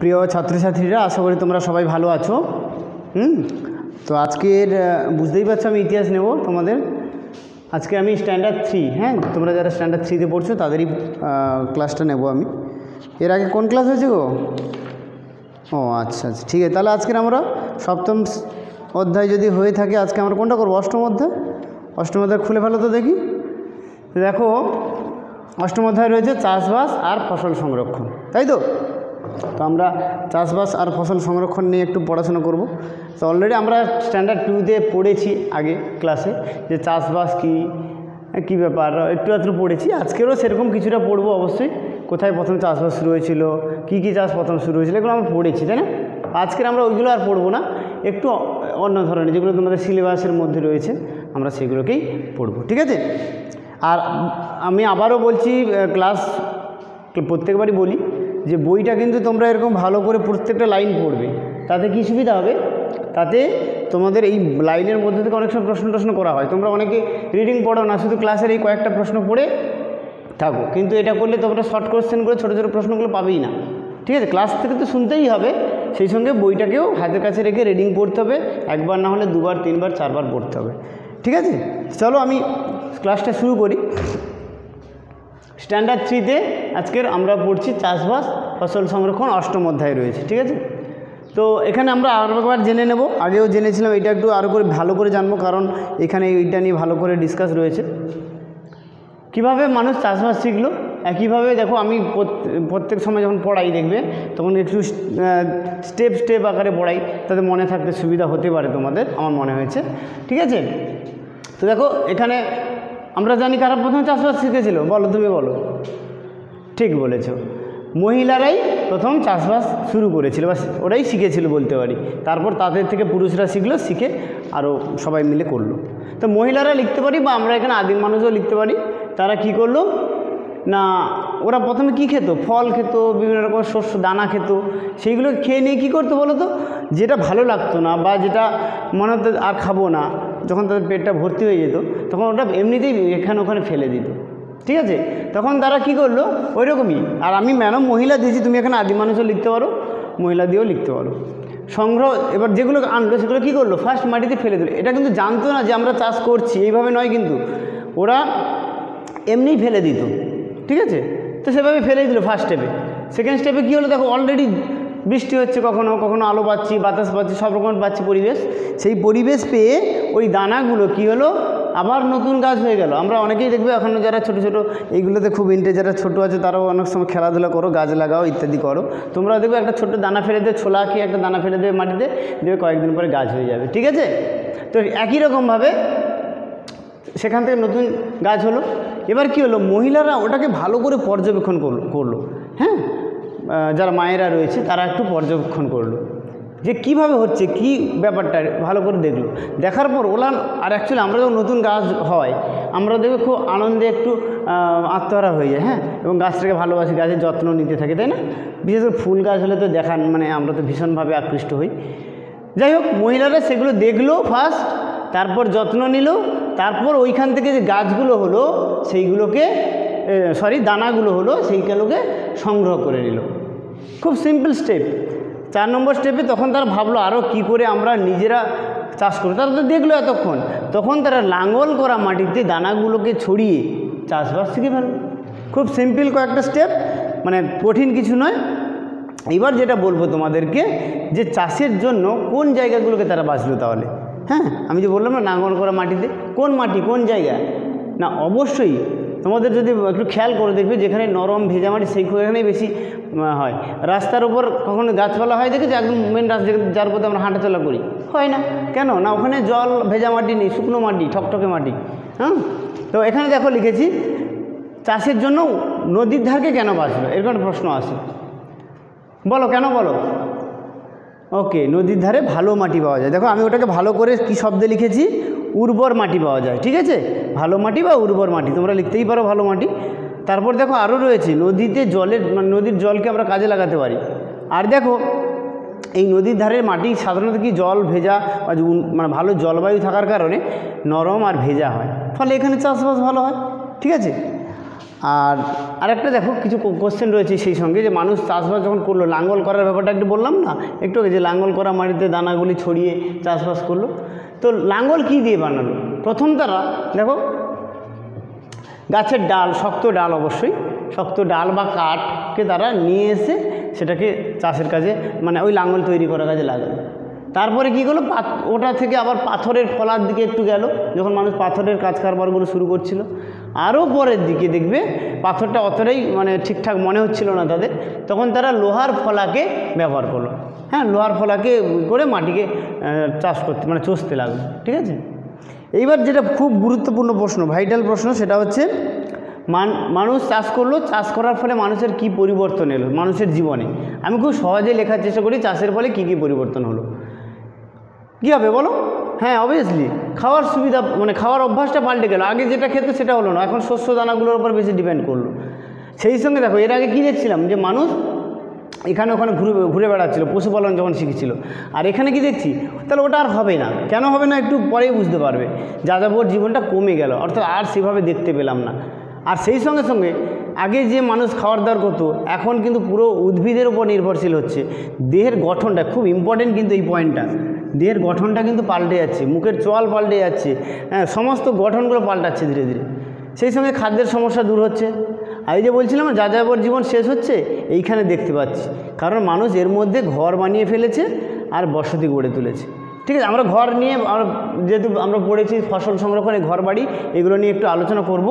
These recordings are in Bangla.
প্রিয় ছাত্রছাত্রীরা, আশা করি তোমরা সবাই ভালো আছো। হুম? তো আজকের বুঝতেই পারছ আমি ইতিহাস নেব তোমাদের। আজকে আমি স্ট্যান্ডার্ড থ্রি হ্যাঁ? তোমরা যারা স্ট্যান্ডার্ড থ্রিতে পড়ছো, তাদেরই ক্লাসটা নেব আমি। এর আগে কোন ক্লাস হয়েছে গো? ও আচ্ছা আচ্ছা ঠিক আছে। তাহলে আজকের আমরা সপ্তম অধ্যায় যদি হয়ে থাকে, আজকে আমরা কোনটা করব? অষ্টম অধ্যায়? অষ্টম অধ্যায় খুলে ফেলো তো দেখি। দেখো, অষ্টম অধ্যায় রয়েছে চাষবাস আর ফসল সংরক্ষণ, তাই তো? তো আমরা চাষবাস আর ফসল সংরক্ষণ নিয়ে একটু পড়াশোনা করব। তো অলরেডি আমরা স্ট্যান্ডার্ড টুতে পড়েছি আগে ক্লাসে যে চাষবাস কী কী ব্যাপার, একটু একটু পড়েছি। আজকেরও সেরকম কিছুটা পড়ব অবশ্যই। কোথায় প্রথম চাষবাস শুরু হয়েছিল, কী কী চাষ প্রথম শুরু হয়েছিল, এগুলো আমরা পড়েছি, তাই না? আজকের আমরা ওইগুলো আর পড়ব না। একটু অন্য ধরনের যেগুলো তোমাদের সিলেবাসের মধ্যে রয়েছে, আমরা সেগুলোকেই পড়ব, ঠিক আছে? আর আমি আবারও বলছি ক্লাস প্রত্যেকবারই বলি যে বইটা কিন্তু তোমরা এরকম ভালো করে প্রত্যেকটা লাইন পড়বে। তাতে কি সুবিধা হবে? তাতে তোমাদের এই লাইনের মধ্যে থেকে অনেক সময় প্রশ্ন টশ্ন করা হয়। তোমরা অনেকে রিডিং পড়ো না, শুধু ক্লাসের এই কয়েকটা প্রশ্ন পড়ে থাকো। কিন্তু এটা করলে তোমরা শর্ট কোশ্চেন করে ছোটো ছোটো প্রশ্নগুলো পাবেই না। ঠিক আছে? ক্লাস থেকে তো শুনতেই হবে। সেই সঙ্গে বইটাকেও হাতের কাছে রেখে রিডিং পড়তে হবে। একবার না হলে দুবার, তিনবার, চারবার পড়তে হবে। ঠিক আছে? চলো আমি ক্লাসটা শুরু করি। স্ট্যান্ডার্ড থ্রিতে আজকের আমরা পড়ছি চাষবাস, ফসল সংরক্ষণ, অষ্টম অধ্যায় রয়েছে, ঠিক আছে? তো এখানে আমরা আরও একবার জেনে নেব। আগেও জেনেছিলাম, এটা একটু আরও করে ভালো করে জানব, কারণ এখানে এইটা নিয়ে ভালো করে ডিসকাস রয়েছে। কীভাবে মানুষ চাষবাস শিখলো? একইভাবে দেখো, আমি প্রত- প্রত্যেক সময় যখন পড়াই, দেখবে, তখন একটু স্টেপ স্টেপ আকারে পড়াই, তাতে মনে থাকতে সুবিধা হতে পারে তোমাদের, আমার মনে হয়েছে, ঠিক আছে? তো দেখো, এখানে আমরা জানি কারা প্রথম চাষবাস শিখেছিল। বলো তুমি বলো। ঠিক বলেছ। মহিলারাই প্রথম চাষবাস শুরু করেছিল বা ওরাই শিখেছিল বলতে পারি। তারপর তাদের থেকে পুরুষরা শিখলো, শিখে আরও সবাই মিলে করল। তো মহিলারা লিখতে পারি বা আমরা এখানে আদিম মানুষও লিখতে পারি। তারা কি করল? না, ওরা প্রথমে কি খেত? ফল খেত, বিভিন্ন রকম শস্য, দানা খেত। সেইগুলো খেয়ে নিয়ে কী করতো বলো তো? যেটা ভালো লাগতো না বা যেটা মনে হতো আর খাব না। যখন তাদের পেটটা ভর্তি হয়ে যেত, তখন ওটা এমনিতেই এখানে ওখানে ফেলে দিত। ঠিক আছে? তখন তারা কি করল? ওই রকমই আর আমি ম্যাডাম মহিলা দিয়েছি, তুমি এখানে আদি মানুষও লিখতে পারো, মহিলা দিয়েও লিখতে পারো। সংগ্রহ, এবার যেগুলো আনলো, সেগুলো কী করল? ফার্স্ট মাটিতে ফেলে দিল। এটা কিন্তু জানতো না যে আমরা চাষ করছি, এইভাবে নয় কিন্তু। ওরা এমনিই ফেলে দিত। ঠিক আছে? তো সেভাবে ফেলে দিল ফার্স্ট স্টেপে সেকেন্ড স্টেপে কী হলো? দেখো অলরেডি বৃষ্টি হচ্ছে কখনো কখনো আলো পাচ্ছি, বাতাস পাচ্ছি, সব রকম পাচ্ছি পরিবেশ। সেই পরিবেশ পেয়ে ওই দানাগুলো কী হলো? আবার নতুন গাছ হয়ে গেল। আমরা অনেকেই দেখবে এখনও যারা ছোট ছোট, এইগুলোতে খুব ইন্টে যারা ছোটো আছে, তারাও অনেক সময় খেলাধুলা করো, গাছ লাগাও, ইত্যাদি করো। তোমরা দেখবে একটা ছোট্ট দানা ফেলে দেবে, ছোলা কি একটা দানা ফেলে দেবে মাটিতে, দেবে কয়েকদিন পরে গাছ হয়ে যাবে। ঠিক আছে? তো একই রকমভাবে সেখান থেকে নতুন গাছ হলো। এবার কি হলো? মহিলারা ওটাকে ভালো করে পর্যবেক্ষণ করল করল। হ্যাঁ? যারা মায়েরা রয়েছে, তারা একটু পর্যবেক্ষণ করল। যে কীভাবে হচ্ছে, কি ব্যাপারটা, ভালো করে দেখল। দেখার পর ওলা আর অ্যাকচুয়ালি আমরা যখন নতুন গাছ হয়, আমরা দেখবে খুব আনন্দে একটু আত্মহারা হয়ে যায় হ্যাঁ? এবং গাছটাকে ভালোবাসি, গাছের যত্ন নিতে থাকে, তাই না? বিশেষ করে ফুল গাছ হলে তো দেখান মানে আমরা তো ভীষণভাবে আকৃষ্ট হই। যাই হোক, মহিলারা সেগুলো দেখল ফার্স্ট তারপর যত্ন নিল, তারপর ওইখান থেকে যে গাছগুলো হলো, সেইগুলোকে সরি দানাগুলো হলো, সেইগুলোকে সংগ্রহ করে নিল। খুব সিম্পল স্টেপ চার নম্বর স্টেপে তখন তারা ভাবলো আরও কি করে আমরা নিজেরা চাষ করব? তারা তো দেখল এতক্ষণ। তখন তারা লাঙল করা মাটিতে দানাগুলোকে ছড়িয়ে চাষবাস শিখে ফেলল। খুব সিম্পল কয়েকটা স্টেপ মানে কঠিন কিছু নয়। এবার যেটা বলব তোমাদেরকে, যে চাষের জন্য কোন জায়গাগুলোকে তারা বাঁচলো তাহলে? হ্যাঁ আমি যে বললাম না নাঙ্গল করা মাটিতে, কোন মাটি, কোন জায়গা না, অবশ্যই তোমাদের যদি একটু খেয়াল করে দেখবে, যেখানে নরম ভেজা মাটি, সেইখানেই বেশি হয়। রাস্তার উপর কখনো গাছপালা হয় দেখেছি? একদম মেন রাস্তা যার পথে আমরা হাঁটাচলা করি। হয় না। কেন? না, ওখানে জল, ভেজা মাটি নেই, শুকনো মাটি, ঠকঠকে মাটি। হ্যাঁ? তো এখানে দেখো লিখেছি, চাষের জন্য নদীর ধারকে কেন বাঁচলো এরকম প্রশ্ন আসে। বলো, কেন বলো? ওকে নদীর ধারে ভালো মাটি পাওয়া যায়। দেখো, আমি ওটাকে ভালো করে কি শব্দে লিখেছি? উর্বর মাটি পাওয়া যায়, ঠিক আছে? ভালো মাটি বা উর্বর মাটি, তোমরা লিখতেই পারো ভালো মাটি। তারপর দেখো আরও রয়েছে, নদীতে জলের মানে নদীর জলকে আমরা কাজে লাগাতে পারি। আর দেখো, এই নদীর ধারের মাটি সাধারণত কি জল ভেজা বা মানে ভালো জলবায়ু থাকার কারণে নরম আর ভেজা হয়। ফলে এখানে চাষবাস ভালো হয়, ঠিক আছে? আর আরেকটা দেখো, কিছু কোশ্চেন রয়েছে সেই সঙ্গে, যে মানুষ চাষবাস যখন করল, লাঙ্গল করার ব্যাপারটা একটু বললাম না? একটু যে লাঙ্গল করা মাটিতে দানাগুলি ছড়িয়ে চাষবাস করল। তো লাঙ্গল কি দিয়ে বানালো? প্রথম তারা, দেখো, গাছের ডাল, শক্ত ডাল অবশ্যই, শক্ত ডাল বা কাঠকে তারা নিয়ে এসে সেটাকে চাষের কাজে মানে ওই লাঙ্গল তৈরি করার কাজে লাগালো। তারপরে কী করল? পাত- ওটা থেকে আবার পাথরের ফলার দিকে একটু গেল, যখন মানুষ পাথরের কাজ কারবারগুলো শুরু করছিল। আরও পরের দিকে দেখবে পাথরটা অতটাই মানে ঠিকঠাক মনে হচ্ছিল না তাদের। তখন তারা লোহার ফলাকে ব্যবহার করল। হ্যাঁ লোহার ফলাকে করে মাটিকে চাষ করতে মানে চষতে লাগল, ঠিক আছে? এইবার যেটা খুব গুরুত্বপূর্ণ প্রশ্ন ভাইটাল প্রশ্ন, সেটা হচ্ছে, মান, মানুষ চাষ করল, চাষ করার ফলে মানুষের কি পরিবর্তন এলো? মানুষের জীবনে। আমি খুব সহজে লেখার চেষ্টা করি, চাষের ফলে কি কি পরিবর্তন হলো। কী হবে বলো? হ্যাঁ অবভিয়াসলি খাওয়ার সুবিধা মানে খাওয়ার অভ্যাসটা পাল্টে গেল। আগে যেটা খেতো সেটা হলো না। এখন শস্য দানাগুলোর উপর বেশি ডিপেন্ড করল। সেই সঙ্গে দেখো, এর আগে কী দেখছিলাম যে মানুষ এখানে ওখানে ঘুরে ঘুরে বেড়াচ্ছিল, পশুপালন যখন শিখেছিল। আর এখানে কি দেখছি, তাহলে ওটা আর হবে না। কেন হবে না একটু পরেই বুঝতে পারবে। যাযাবর জীবনটা কমে গেল। অর্থাৎ আর সেভাবে দেখতে পেলাম না। আর সেই সঙ্গে সঙ্গে আগে যে মানুষ খাওয়ার দাওয়ার করতো, এখন কিন্তু পুরো উদ্ভিদের উপর নির্ভরশীল হচ্ছে। দেহের গঠনটা খুব ইম্পর্টেন্ট কিন্তু এই পয়েন্টটা দেহের গঠনটা কিন্তু পাল্টে যাচ্ছে, মুখের চোয়াল পাল্টে যাচ্ছে হ্যাঁ সমস্ত গঠনগুলো পাল্টাচ্ছে ধীরে ধীরে। সেই সঙ্গে খাদ্যের সমস্যা দূর হচ্ছে। আর যে বলছিলাম যাযাবর জীবন শেষ হচ্ছে, এইখানে দেখতে পাচ্ছি। কারণ মানুষ এর মধ্যে ঘর বানিয়ে ফেলেছে আর বসতি গড়ে তুলেছে। ঠিক আছে, আমরা ঘর নিয়ে আমরা যেহেতু আমরা পড়েছি ফসল সংরক্ষণে ঘর বাড়ি, এগুলো নিয়ে একটু আলোচনা করব,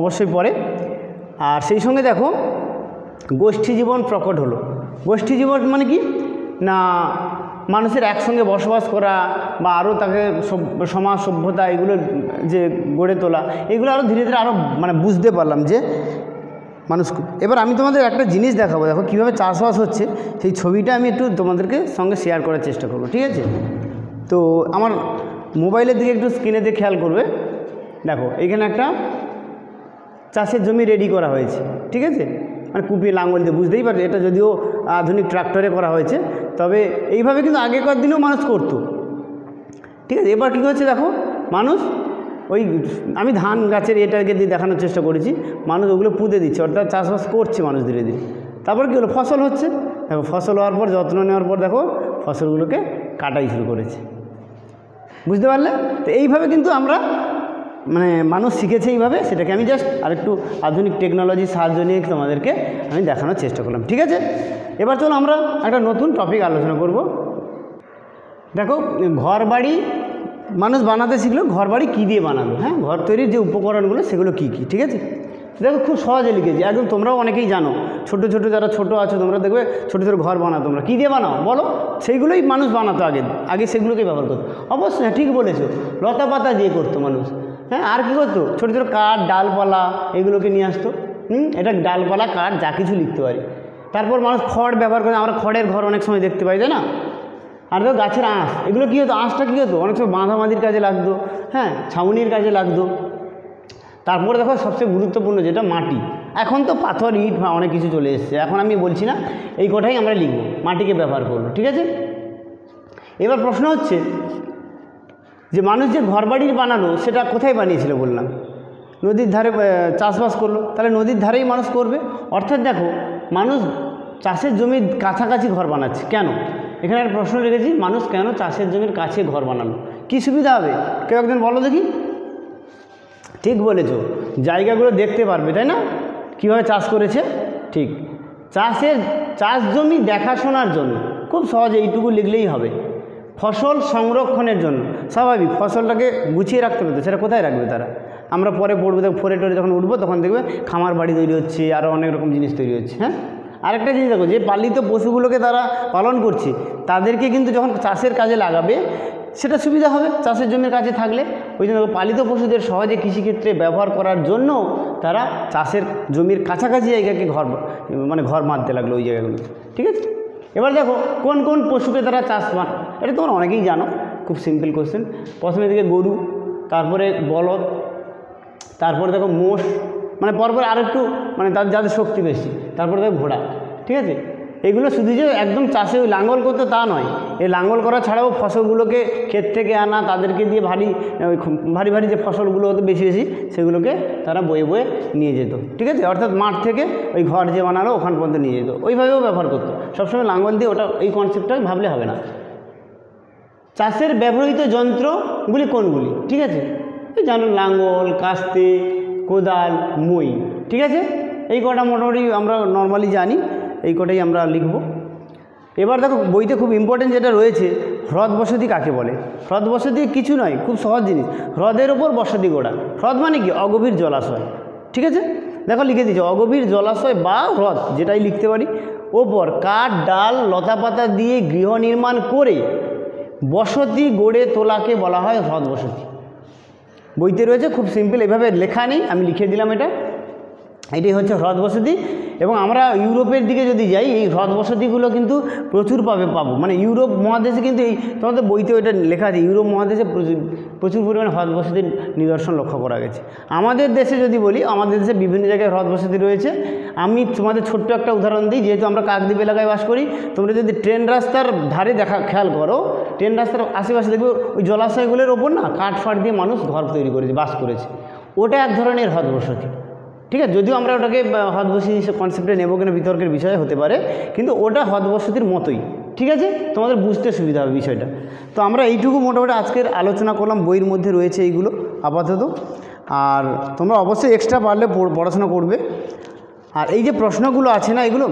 অবশ্যই পরে। আর সেই সঙ্গে দেখো, গোষ্ঠী জীবন প্রকট হলো। গোষ্ঠী জীবন মানে কি? না, মানুষের একসঙ্গে বসবাস করা বা আরও তাকে সমাজ সভ্যতা এগুলো যে গড়ে তোলা, এগুলো আরও ধীরে ধীরে আরও মানে বুঝতে পারলাম যে মানুষ এবার আমি তোমাদের একটা জিনিস দেখাবো, দেখো কীভাবে চাষবাস হচ্ছে, সেই ছবিটা আমি একটু তোমাদেরকে সঙ্গে শেয়ার করার চেষ্টা করব, ঠিক আছে? তো আমার মোবাইলের দিকে একটু স্ক্রিনের দিকে খেয়াল করবে। দেখো, এখানে একটা চাষের জমি রেডি করা হয়েছে, ঠিক আছে? মানে কুপিয়ে লাঙ্গল দিয়ে, বুঝতেই পারছ? এটা যদিও আধুনিক ট্রাক্টরে করা হয়েছে, তবে এইভাবে কিন্তু আগেকার দিনেও মানুষ করতো। ঠিক আছে? এবার কী হচ্ছে দেখো, মানুষ ওই, আমি ধান গাছের এটাকে দিয়ে দেখানোর চেষ্টা করেছি, মানুষ ওগুলো পুঁতে দিচ্ছে, অর্থাৎ চাষবাস করছে মানুষ ধীরে ধীরে। তারপর কী হলো? ফসল হচ্ছে। দেখো, ফসল হওয়ার পর, যত্ন নেওয়ার পর দেখো, ফসলগুলোকে কাটাই শুরু করেছে। বুঝতে পারলে? তো এইভাবে কিন্তু আমরা মানে মানুষ শিখেছে এইভাবে, সেটাকে আমি জাস্ট আরেকটু আধুনিক টেকনোলজির সাহায্য নিয়ে তোমাদেরকে আমি দেখানোর চেষ্টা করলাম, ঠিক আছে? এবার চলো আমরা একটা নতুন টপিক আলোচনা করব। দেখো ঘর বাড়ি মানুষ বানাতে শিখলো ঘর বাড়ি কী দিয়ে বানালো হ্যাঁ? ঘর তৈরির যে উপকরণগুলো, সেগুলো কী কী, ঠিক আছে? দেখো, খুব সহজে লিখেছি, একদম তোমরাও অনেকেই জানো, ছোট ছোট যারা ছোট আছো, তোমরা দেখবে ছোটো ছোটো ঘর বানাও তোমরা। কী দিয়ে বানাও? বলো, সেইগুলোই মানুষ বানাতো আগে আগে সেগুলোকেই ব্যবহার করতো। অবশ্যই হ্যাঁ ঠিক বলেছ লতা পাতা দিয়ে করতো মানুষ। হ্যাঁ আর কী করতো? ছোটো ছোটো কাঠ, ডালপালা এগুলোকে নিয়ে আসতো। হুম, এটা ডালপালা, কাঠ, যা কিছু লিখতে পারি। তারপর মানুষ খড় ব্যবহার করে, আমরা খড়ের ঘর অনেক সময় দেখতে পাই, তাই না? আর দেখো গাছের আঁশ, এগুলো কী হতো? আঁশটা কী হতো? অনেক সময় বাঁধাবাঁধির কাজে লাগতো হ্যাঁ ছাউনির কাজে লাগতো। তারপরে দেখো সবচেয়ে গুরুত্বপূর্ণ যেটা মাটি। এখন তো পাথর, ইট অনেক কিছু চলে এসছে। এখন আমি বলছি না, এই কথাই আমরা লিখব, মাটিকে ব্যবহার করব, ঠিক আছে? এবার প্রশ্ন হচ্ছে যে মানুষ যে ঘরবাড়ি বানালো, সেটা কোথায় বানিয়েছিল বললাম? নদীর ধারে চাষবাস করল। তাহলে নদীর ধারেই মানুষ করবে? অর্থাৎ দেখো, মানুষ চাষের জমির কাছাকাছি ঘর বানাচ্ছে। কেন? এখানে একটা প্রশ্ন রেখেছি, মানুষ কেন চাষের জমির কাছে ঘর বানালো? কী সুবিধা হবে? কেউ একজন বলো দেখি। ঠিক বলেছ, জায়গাগুলো দেখতে পারবে, তাই না? কীভাবে চাষ করেছে? ঠিক। চাষের, চাষ জমি দেখাশোনার জন্য। খুব সহজে এইটুকু লিখলেই হবে। ফসল সংরক্ষণের জন্য। স্বাভাবিক, ফসলটাকে গুছিয়ে রাখতে হবে সেটা কোথায় রাখবে তারা? আমরা পরে পড়ব, দেখো ফোরে টোরে যখন উঠবো, তখন দেখবে খামার বাড়ি তৈরি হচ্ছে আরও অনেক রকম জিনিস তৈরি হচ্ছে হ্যাঁ? আরেকটা জিনিস দেখো, যে পালিত পশুগুলোকে তারা পালন করছে, তাদেরকে কিন্তু যখন চাষের কাজে লাগাবে, সেটা সুবিধা হবে, চাষের জমির কাছে থাকলে। ওই জন্য পালিত পশুদের সহজে কৃষিক্ষেত্রে ব্যবহার করার জন্য তারা চাষের জমির কাছাকাছি জায়গাকে ঘর মানে ঘর মারতে লাগল ওই জায়গাগুলো ঠিক আছে? এবার দেখো, কোন কোন পশুকে তারা চাষ পান এটা তোমরা অনেকেই জানো, খুব সিম্পল কোয়েশ্চেন প্রথমে দিকে গরু, তারপরে বলদ, তারপরে দেখো মোষ মানে পরপর আর একটু মানে যাদের শক্তি বেশি, তারপরে দেখো ঘোড়া, ঠিক আছে? এগুলো শুধু যে একদম চাষে ওই লাঙ্গল করতে তা নয়। এই লাঙ্গল করা ছাড়াও ফসলগুলোকে ক্ষেত থেকে আনা, তাদেরকে দিয়ে ভারী, ওই ভারী ভারী যে ফসলগুলো হতো বেশি বেশি, সেগুলোকে তারা বয়ে বয়ে নিয়ে যেত। ঠিক আছে? অর্থাৎ মাঠ থেকে ওই ঘর যে বানালো, ওখান পর্যন্ত নিয়ে যেত। ওইভাবেও ব্যবহার করতো। সবসময় লাঙ্গল দিয়ে ওটা, এই কনসেপ্টটা ভাবলে হবে না। চাষের ব্যবহৃত যন্ত্রগুলি কোনগুলি? ঠিক আছে? জানো লাঙ্গল, কাস্তে, কোদাল, মই। ঠিক আছে? এই কটা মোটামুটি আমরা নর্মালি জানি। এই কটাই আমরা লিখব। এবার দেখো, বইতে খুব ইম্পর্টেন্ট যেটা রয়েছে, হ্রদ বসতি কাকে বলে? হ্রদ বসতি কিছু নয়, খুব সহজ জিনিস। হ্রদের ওপর বসতি গোড়া। হ্রদ মানে কি? অগভীর জলাশয়। ঠিক আছে? দেখো, লিখে দিচ্ছি অগভীর জলাশয় বা হ্রদ, যেটাই লিখতে পারি। ওপর কাঠ, ডাল, লতাপাতা দিয়ে গৃহ নির্মাণ করে বসতি গড়ে তোলাকে বলা হয় হ্রদ বসতি। বইতে রয়েছে, খুব সিম্পল এভাবে লেখা নেই, আমি লিখে দিলাম এটা। এটাই হচ্ছে হ্রদ বসতি। এবং আমরা ইউরোপের দিকে যদি যাই, এই হ্রদ বসতিগুলো কিন্তু প্রচুর পাবে পাবো। মানে ইউরোপ মহাদেশে কিন্তু এই তোমাদের বইতেও এটা লেখা আছে, ইউরোপ মহাদেশে প্রচুর প্রচুর পরিমাণে হ্রদ বসতির নিদর্শন লক্ষ্য করা গেছে। আমাদের দেশে যদি বলি, আমাদের দেশে বিভিন্ন জায়গায় হ্রদ বসতি রয়েছে। আমি তোমাদের ছোট্ট একটা উদাহরণ দিই, যেহেতু আমরা কাকদ্বীপ এলাকায় বাস করি, তোমরা যদি ট্রেন রাস্তার ধারে দেখা, খেয়াল করো, ট্রেন রাস্তার আশেপাশে দেখবে ওই জলাশয়গুলোর ওপর না, কাঠ ফাট দিয়ে মানুষ ঘর তৈরি করেছে, বাস করেছে। ওটা এক ধরনের হ্রদ বসতি। ঠিক আছে, যদিও আমরা ওটাকে হদ বসতি কনসেপ্টে নেব কিনা বিতর্কের বিষয় হতে পারে, কিন্তু ওটা হদবসতির মতোই, ঠিক আছে? তোমাদের বুঝতে সুবিধা হবে বিষয়টা। তো আমরা এইটুকু মোটামুটি আজকের আলোচনা করলাম, বইয়ের মধ্যে রয়েছে এইগুলো, আপাতত। আর তোমরা অবশ্যই এক্সট্রা পারলে পড়- পড়াশোনা করবে। আর এই যে প্রশ্নগুলো আছে না এগুলো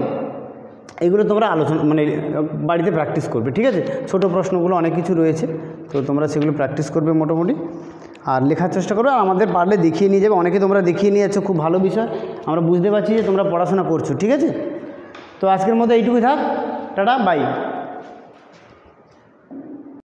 এগুলো তোমরা আলোচনা মানে বাড়িতে প্র্যাকটিস করবে, ঠিক আছে? ছোট প্রশ্নগুলো অনেক কিছু রয়েছে, তো তোমরা সেগুলো প্র্যাকটিস করবে মোটামুটি। আর লেখার চেষ্টা করবে, আর আমাদের পারলে দেখিয়ে নিয়ে যাবে। অনেকে তোমরা দেখিয়ে নিয়ে যাচ্ছ, খুব ভালো বিষয়। আমরা বুঝতে পারছি যে তোমরা পড়াশোনা করছ, ঠিক আছে? তো আজকের মধ্যে এইটুকুই থাক। Tata bye